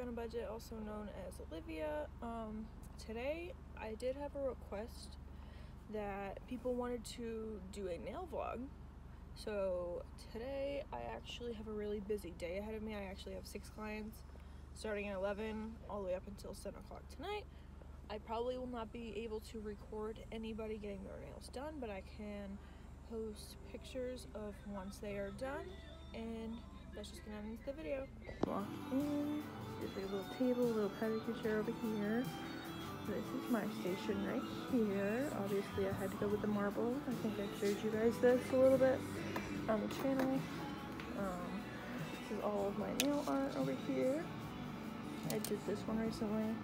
On a Budget, also known as Olivia. Um, today, I did have a request that people wanted to do a nail vlog. So today, I actually have a really busy day ahead of me. I actually have six clients starting at 11 all the way up until 7 o'clock tonight. I probably will not be able to record anybody getting their nails done, but I can post pictures of once they are done and let's just on into the video. Walk in, there's like a little table, a little pedicure chair over here. This is my station right here. Obviously I had to go with the marble. I think I showed you guys this a little bit on the channel. Um, this is all of my nail art over here. I did this one recently.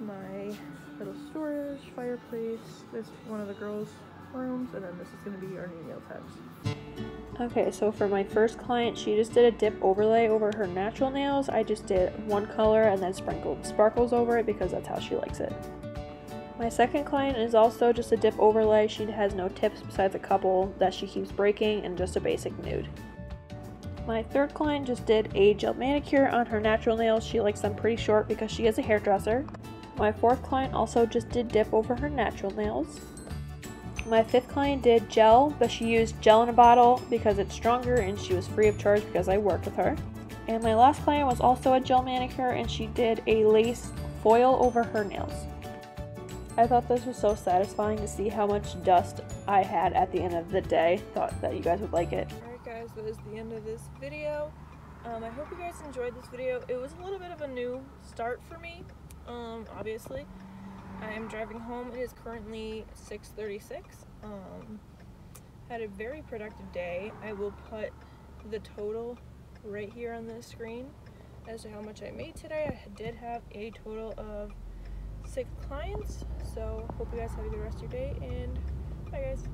My little storage, fireplace, this one of the girls' rooms, and then this is going to be our new nail tabs. Okay, so for my first client, she just did a dip overlay over her natural nails. I just did one color and then sprinkled sparkles over it because that's how she likes it. My second client is also just a dip overlay. She has no tips besides a couple that she keeps breaking and just a basic nude. My third client just did a gel manicure on her natural nails. She likes them pretty short because she is a hairdresser. My fourth client also just did dip over her natural nails. My fifth client did gel, but she used gel in a bottle because it's stronger and she was free of charge because I worked with her. And my last client was also a gel manicure and she did a lace foil over her nails. I thought this was so satisfying to see how much dust I had at the end of the day. Thought that you guys would like it. Alright guys, that is the end of this video. Um, I hope you guys enjoyed this video. It was a little bit of a new start for me, um, obviously. I am driving home. It is currently 6.36. Um, had a very productive day. I will put the total right here on the screen as to how much I made today. I did have a total of six clients. So hope you guys have a good rest of your day and bye guys.